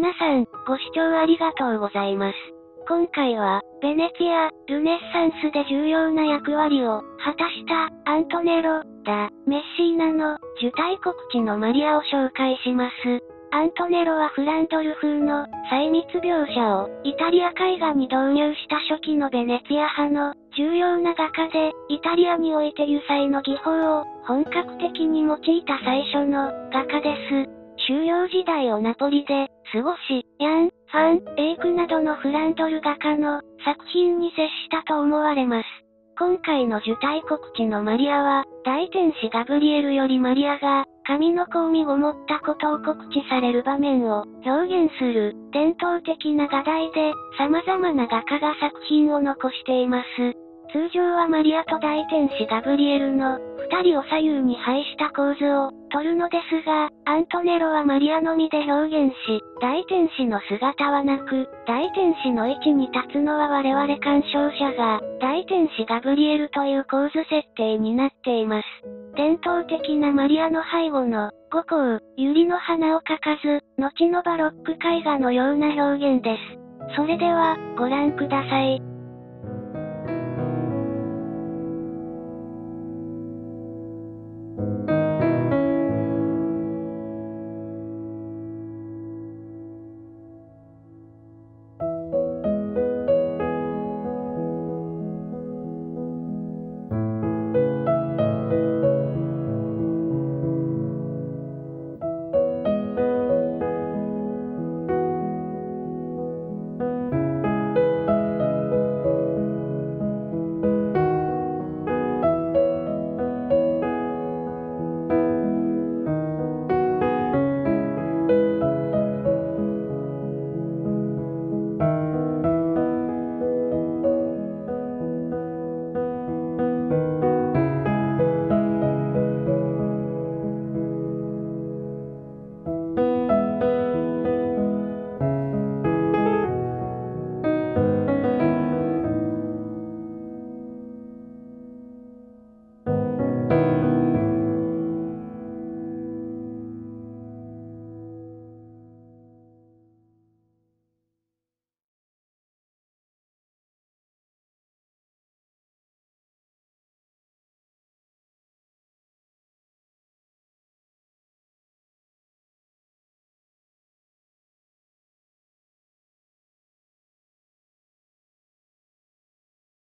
皆さん、ご視聴ありがとうございます。今回は、ベネツィア、ルネッサンスで重要な役割を果たしたアントネロ、ダ、メッシーナの受胎国地のマリアを紹介します。アントネロはフランドル風の細密描写をイタリア絵画に導入した初期のベネツィア派の重要な画家で、イタリアにおいて油彩の技法を本格的に用いた最初の画家です。収容時代をナポリで過ごし、ヤン、ファン、エイクなどのフランドル画家の作品に接したと思われます。今回の受胎告知のマリアは、大天使ガブリエルよりマリアが、神の子を身ごもったことを告知される場面を表現する伝統的な画題で、様々な画家が作品を残しています。通常はマリアと大天使ガブリエルの二人を左右に配した構図を取るのですが、アントネロはマリアのみで表現し、大天使の姿はなく、大天使の位置に立つのは我々鑑賞者が、大天使ガブリエルという構図設定になっています。伝統的なマリアの背後の五行、百合の花を描かず、後のバロック絵画のような表現です。それでは、ご覧ください。